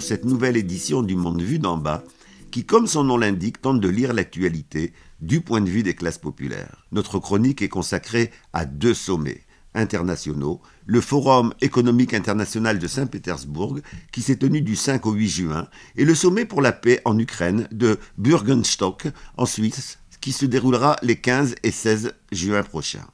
pour cette nouvelle édition du Monde vu d'en bas, qui, comme son nom l'indique, tente de lire l'actualité du point de vue des classes populaires. Notre chronique est consacrée à deux sommets internationaux, le Forum économique international de Saint-Pétersbourg, qui s'est tenu du 5 au 8 juin, et le sommet pour la paix en Ukraine de Bürgenstock, en Suisse, qui se déroulera les 15 et 16 juin prochains.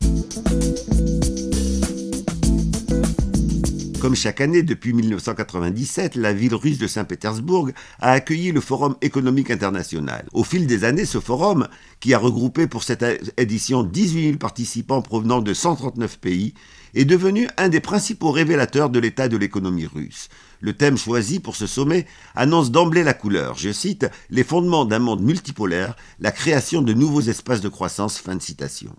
Comme chaque année depuis 1997, la ville russe de Saint-Pétersbourg a accueilli le Forum économique international. Au fil des années, ce forum, qui a regroupé pour cette édition 18 000 participants provenant de 139 pays, est devenu un des principaux révélateurs de l'état de l'économie russe. Le thème choisi pour ce sommet annonce d'emblée la couleur. Je cite Les fondements d'un monde multipolaire, la création de nouveaux espaces de croissance. Fin de citation.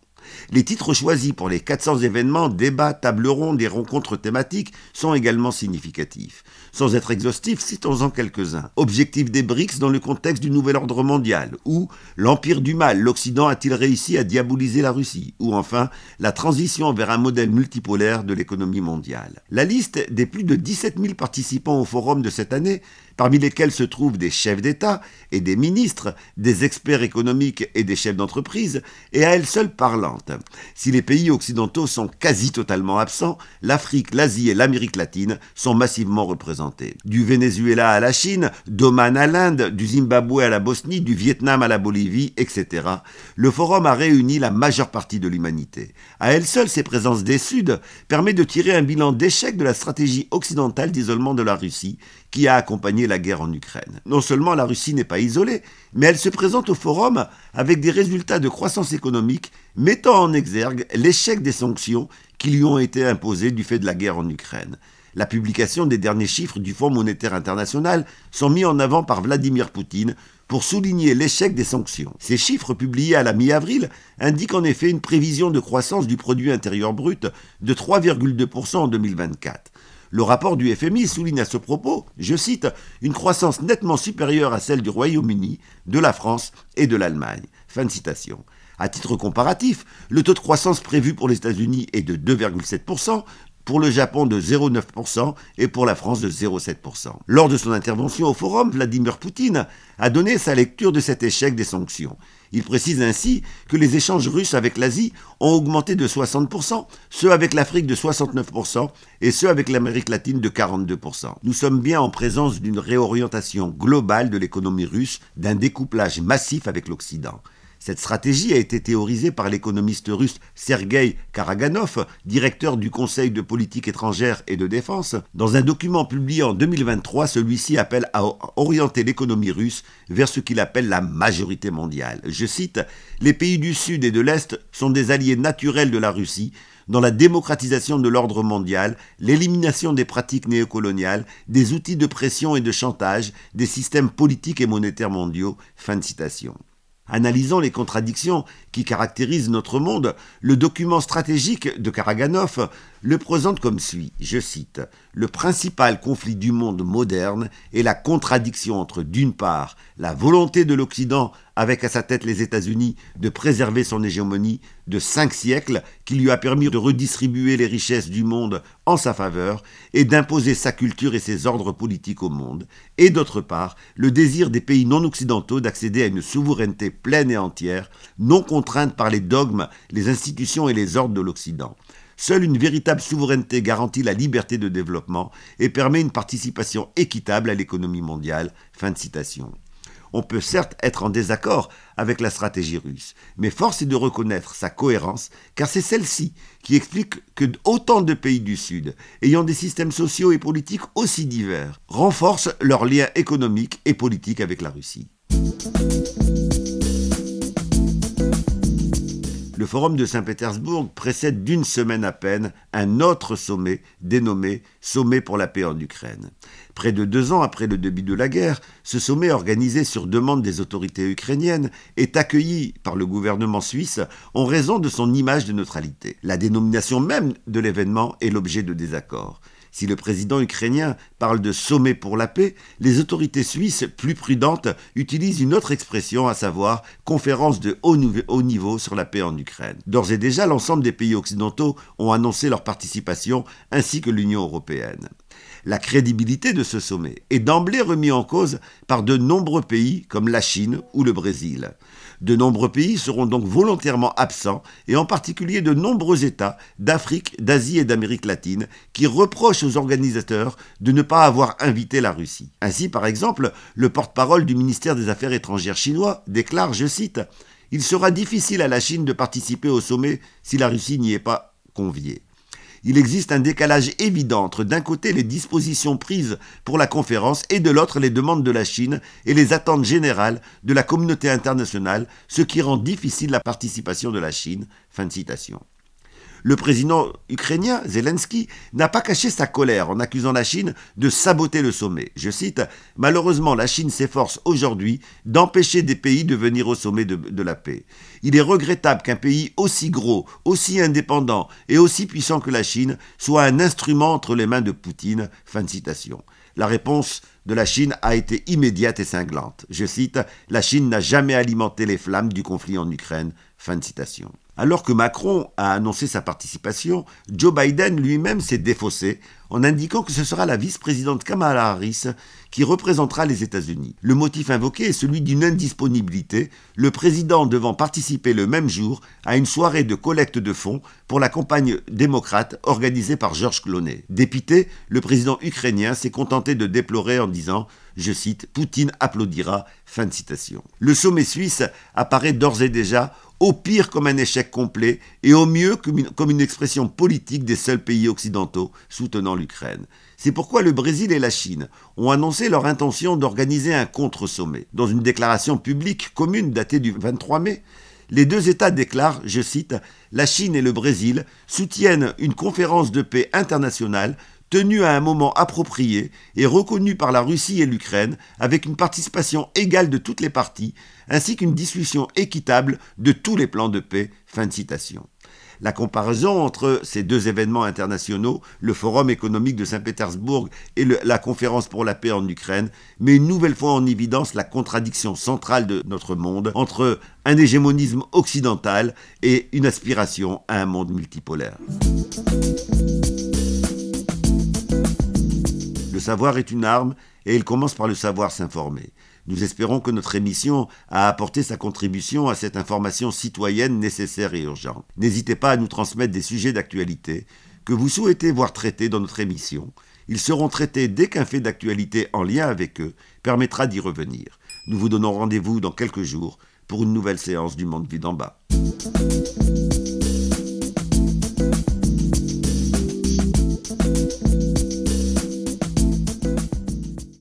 Les titres choisis pour les 400 événements, débats, tables rondes et rencontres thématiques sont également significatifs. Sans être exhaustifs, citons-en quelques-uns. Objectif des BRICS dans le contexte du nouvel ordre mondial, ou l'empire du mal, l'Occident a-t-il réussi à diaboliser la Russie, ou enfin la transition vers un modèle multipolaire de l'économie mondiale. La liste des plus de 17 000 participants au forum de cette année parmi lesquels se trouvent des chefs d'État et des ministres, des experts économiques et des chefs d'entreprise, est à elle seule parlante. Si les pays occidentaux sont quasi totalement absents, l'Afrique, l'Asie et l'Amérique latine sont massivement représentés. Du Venezuela à la Chine, d'Oman à l'Inde, du Zimbabwe à la Bosnie, du Vietnam à la Bolivie, etc. Le forum a réuni la majeure partie de l'humanité. À elle seule, ces présences des Suds permet de tirer un bilan d'échec de la stratégie occidentale d'isolement de la Russie, qui a accompagné la guerre en Ukraine. Non seulement la Russie n'est pas isolée, mais elle se présente au forum avec des résultats de croissance économique mettant en exergue l'échec des sanctions qui lui ont été imposées du fait de la guerre en Ukraine. La publication des derniers chiffres du Fonds monétaire international sont mis en avant par Vladimir Poutine pour souligner l'échec des sanctions. Ces chiffres publiés à la mi-avril indiquent en effet une prévision de croissance du produit intérieur brut de 3,2% en 2024. Le rapport du FMI souligne à ce propos, je cite, une croissance nettement supérieure à celle du Royaume-Uni, de la France et de l'Allemagne. Fin de citation. À titre comparatif, le taux de croissance prévu pour les États-Unis est de 2,7%, pour le Japon de 0,9% et pour la France de 0,7%. Lors de son intervention au forum, Vladimir Poutine a donné sa lecture de cet échec des sanctions. Il précise ainsi que les échanges russes avec l'Asie ont augmenté de 60%, ceux avec l'Afrique de 69% et ceux avec l'Amérique latine de 42%. Nous sommes bien en présence d'une réorientation globale de l'économie russe, d'un découplage massif avec l'Occident. Cette stratégie a été théorisée par l'économiste russe Sergei Karaganov, directeur du Conseil de politique étrangère et de défense. Dans un document publié en 2023, celui-ci appelle à orienter l'économie russe vers ce qu'il appelle la majorité mondiale. Je cite Les pays du Sud et de l'Est sont des alliés naturels de la Russie dans la démocratisation de l'ordre mondial, l'élimination des pratiques néocoloniales, des outils de pression et de chantage, des systèmes politiques et monétaires mondiaux. Fin de citation. Analysant les contradictions qui caractérisent notre monde, le document stratégique de Karaganov le présente comme suit, je cite, Le principal conflit du monde moderne est la contradiction entre, d'une part, la volonté de l'Occident, avec à sa tête les États-Unis, de préserver son hégémonie de cinq siècles, qui lui a permis de redistribuer les richesses du monde en sa faveur, et d'imposer sa culture et ses ordres politiques au monde, et d'autre part, le désir des pays non occidentaux d'accéder à une souveraineté pleine et entière, non contrainte par les dogmes, les institutions et les ordres de l'Occident. Seule une véritable souveraineté garantit la liberté de développement et permet une participation équitable à l'économie mondiale. On peut certes être en désaccord avec la stratégie russe, mais force est de reconnaître sa cohérence, car c'est celle-ci qui explique que autant de pays du Sud, ayant des systèmes sociaux et politiques aussi divers, renforcent leurs liens économiques et politiques avec la Russie. Le forum de Saint-Pétersbourg précède d'une semaine à peine un autre sommet dénommé Sommet pour la paix en Ukraine. Près de deux ans après le début de la guerre, ce sommet organisé sur demande des autorités ukrainiennes est accueilli par le gouvernement suisse en raison de son image de neutralité. La dénomination même de l'événement est l'objet de désaccords. Si le président ukrainien parle de sommet pour la paix, les autorités suisses, plus prudentes, utilisent une autre expression, à savoir conférence de haut niveau sur la paix en Ukraine. D'ores et déjà, l'ensemble des pays occidentaux ont annoncé leur participation, ainsi que l'Union européenne. La crédibilité de ce sommet est d'emblée remise en cause par de nombreux pays comme la Chine ou le Brésil. De nombreux pays seront donc volontairement absents, et en particulier de nombreux États d'Afrique, d'Asie et d'Amérique latine, qui reprochent aux organisateurs de ne pas avoir invité la Russie. Ainsi, par exemple, le porte-parole du ministère des Affaires étrangères chinois déclare, je cite, Il sera difficile à la Chine de participer au sommet si la Russie n'y est pas conviée il existe un décalage évident entre d'un côté les dispositions prises pour la conférence et de l'autre les demandes de la Chine et les attentes générales de la communauté internationale, ce qui rend difficile la participation de la Chine. Fin de citation. Le président ukrainien, Zelensky, n'a pas caché sa colère en accusant la Chine de saboter le sommet. Je cite, Malheureusement, la Chine s'efforce aujourd'hui d'empêcher des pays de venir au sommet de, la paix. Il est regrettable qu'un pays aussi gros, aussi indépendant et aussi puissant que la Chine soit un instrument entre les mains de Poutine. Fin de citation. La réponse de la Chine a été immédiate et cinglante. Je cite, La Chine n'a jamais alimenté les flammes du conflit en Ukraine. Fin citation. Alors que Macron a annoncé sa participation, Joe Biden lui-même s'est défaussé en indiquant que ce sera la vice-présidente Kamala Harris qui représentera les États-Unis. Le motif invoqué est celui d'une indisponibilité, le président devant participer le même jour à une soirée de collecte de fonds pour la campagne démocrate organisée par Georges Clooney. Dépité, le président ukrainien s'est contenté de déplorer en disant je cite, Poutine applaudira. Fin de citation. Le sommet suisse apparaît d'ores et déjà au pire comme un échec complet et au mieux comme une, expression politique des seuls pays occidentaux soutenant l'Ukraine. C'est pourquoi le Brésil et la Chine ont annoncé leur intention d'organiser un contre-sommet. Dans une déclaration publique commune datée du 23 mai, les deux États déclarent, je cite, La Chine et le Brésil soutiennent une conférence de paix internationale tenu à un moment approprié et reconnu par la Russie et l'Ukraine, avec une participation égale de toutes les parties, ainsi qu'une discussion équitable de tous les plans de paix. Fin citation. La comparaison entre ces deux événements internationaux, le Forum économique de Saint-Pétersbourg et la conférence pour la paix en Ukraine, met une nouvelle fois en évidence la contradiction centrale de notre monde entre un hégémonisme occidental et une aspiration à un monde multipolaire. Savoir est une arme et il commence par le savoir s'informer. Nous espérons que notre émission a apporté sa contribution à cette information citoyenne nécessaire et urgente. N'hésitez pas à nous transmettre des sujets d'actualité que vous souhaitez voir traités dans notre émission. Ils seront traités dès qu'un fait d'actualité en lien avec eux permettra d'y revenir. Nous vous donnons rendez-vous dans quelques jours pour une nouvelle séance du Monde Vide en bas.